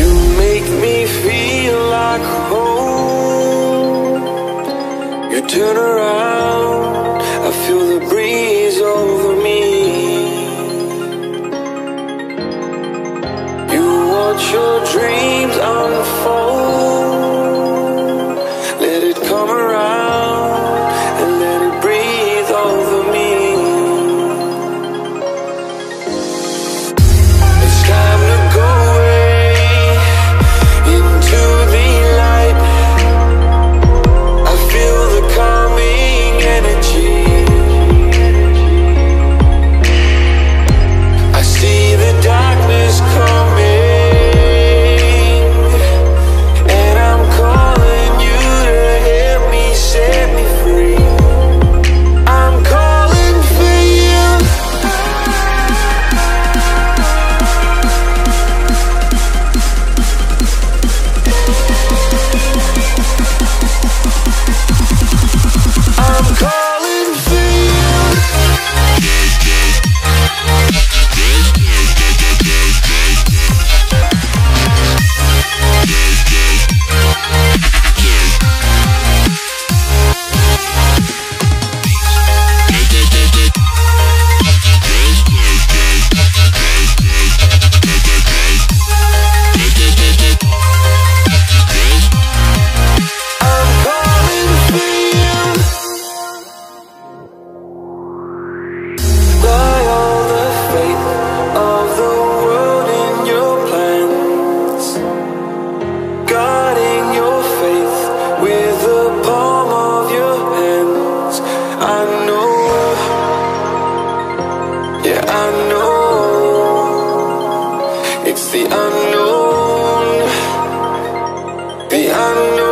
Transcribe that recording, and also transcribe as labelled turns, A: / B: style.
A: You make me feel like home. You turn around, I feel the breeze over me. You watch your dreams. the unknown. The unknown.